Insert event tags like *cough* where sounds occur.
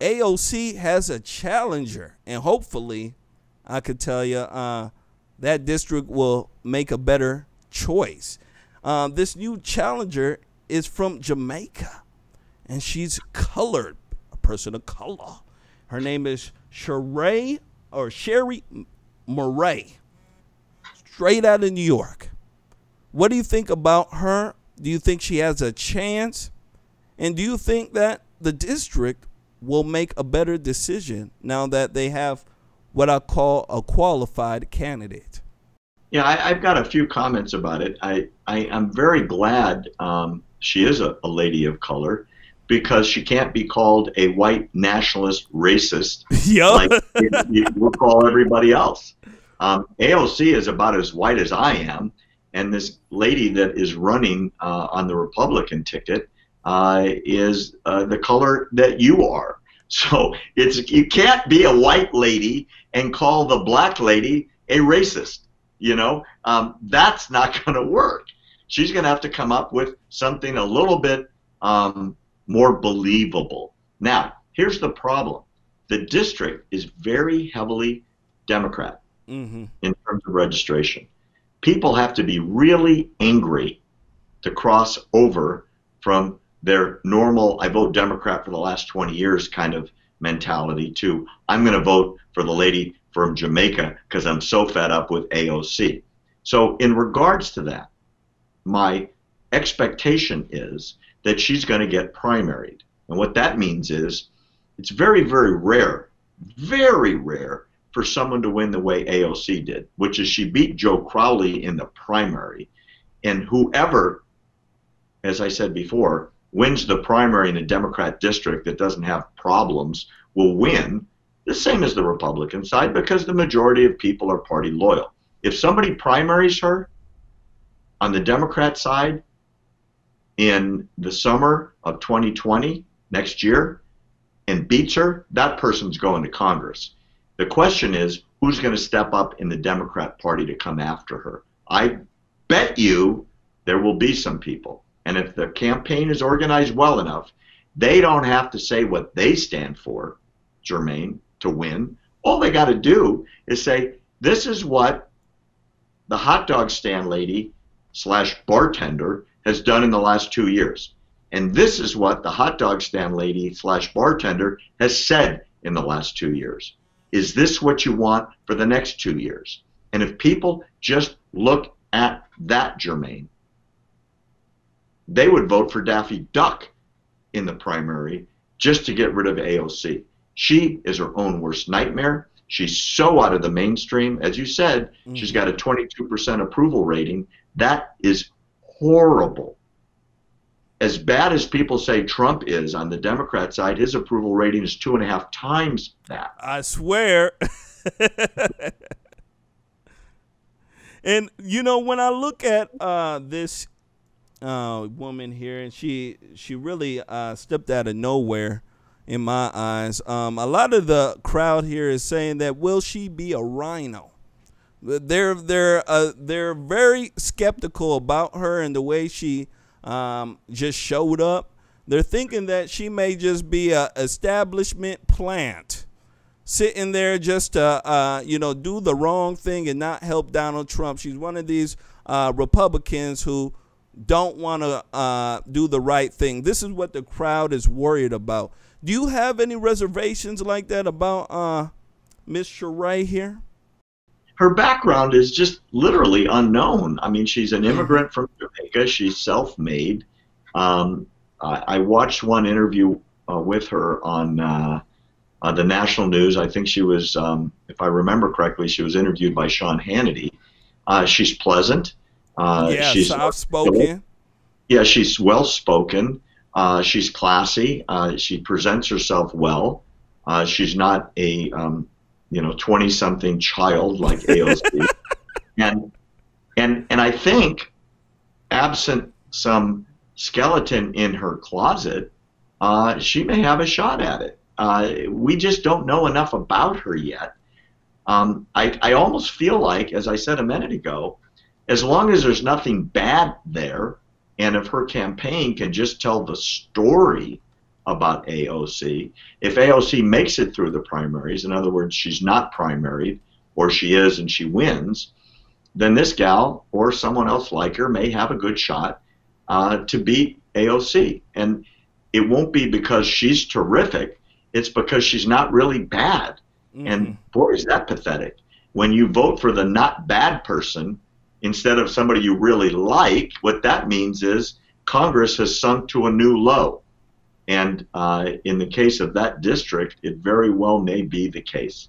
AOC has a challenger, and hopefully, I could tell you uh, that district will make a better choice. Uh, this new challenger is from Jamaica, and she's colored, a person of color. Her name is Scherie or Sherry Murray, straight out of New York. What do you think about her? Do you think she has a chance? And do you think that the district will make a better decision now that they have what I call a qualified candidate? Yeah, I, have got a few comments about it. I, I am very glad um, she is a, a, lady of color because she can't be called a white nationalist racist *laughs* yep. like we'll call everybody else. Um, AOC is about as white as I am, and this lady that is running uh, on the Republican ticket uh, is uh, the color that you are. So it's you can't be a white lady and call the black lady a racist. You know um, that's not *laughs* going to work. She's going to have to come up with something a little bit um, more believable. Now, here's the problem: the district is very heavily Democrat mm-hmm. in terms of registration. People have to be really angry to cross over from their normal I vote Democrat for the last 20 years kind of mentality to I'm going to vote for the lady from Jamaica because I'm so fed up with AOC. So, in regards to that, my expectation is that she's going to get primaried. And what that means is it's very, very rare, very rare for someone to win the way AOC did, which is she beat Joe Crowley in the primary. And whoever, as I said before, wins the primary in a Democrat district that doesn't have problems will win, the same as the Republican side, because the majority of people are party loyal. If somebody primaries her on the Democrat side in the summer of 2020, next year, and beats her, that person's going to Congress. The question is who's going to step up in the Democrat Party to come after her? I bet you there will be some people. And if the campaign is organized well enough, they don't have to say what they stand for, Jermain, to win. All they got to do is say, this is what the hot dog stand lady slash bartender has done in the last two years. And this is what the hot dog stand lady slash bartender has said in the last two years. Is this what you want for the next two years? And if people just look at that, Jermain, they would vote for Daffy Duck in the primary just to get rid of AOC. She is her own worst nightmare. She's so out of the mainstream. As you said, mm-hmm. she's got a 22% approval rating. That is horrible. As bad as people say Trump is on the Democrat side, his approval rating is two and a half times that. I swear. *laughs* and you know, when I look at uh, this uh, woman here, and she she really uh, stepped out of nowhere in my eyes. Um, a lot of the crowd here is saying that will she be a RINO? They're they're uh, they're very skeptical about her and the way she um, just showed up. They're thinking that she may just be a establishment plant, sitting there just to uh, you know do the wrong thing and not help Donald Trump. She's one of these uh, Republicans who don't want to uh, do the right thing. This is what the crowd is worried about. Do you have any reservations like that about uh, Miss Scherie here? Her background is just literally unknown. I mean, she's an immigrant from Jamaica. She's self-made. Um, I, I, watched one interview uh, with her on uh, the national news. I think she was, um, if I remember correctly, she was interviewed by Sean Hannity. Uh, she's pleasant. Uh, yeah, she's soft spoken. Yeah, she's well spoken. Uh, she's classy. Uh, she presents herself well. Uh, she's not a um, you know twenty something child like *laughs* AOC. and and and I think, absent some skeleton in her closet, uh, she may have a shot at it. Uh, we just don't know enough about her yet. Um, I, I almost feel like, as I said a minute ago, as long as there's nothing bad there, and if her campaign can just tell the story about AOC. If AOC makes it through the primaries, in other words, she's not primaried, or she is and she wins, then this gal or someone else like her may have a good shot uh, to beat AOC. And it won't be because she's terrific, it's because she's not really bad. Mm-hmm. And boy, is that pathetic. When you vote for the not bad person instead of somebody you really like, what that means is Congress has sunk to a new low. And uh, in the case of that district, it very well may be the case.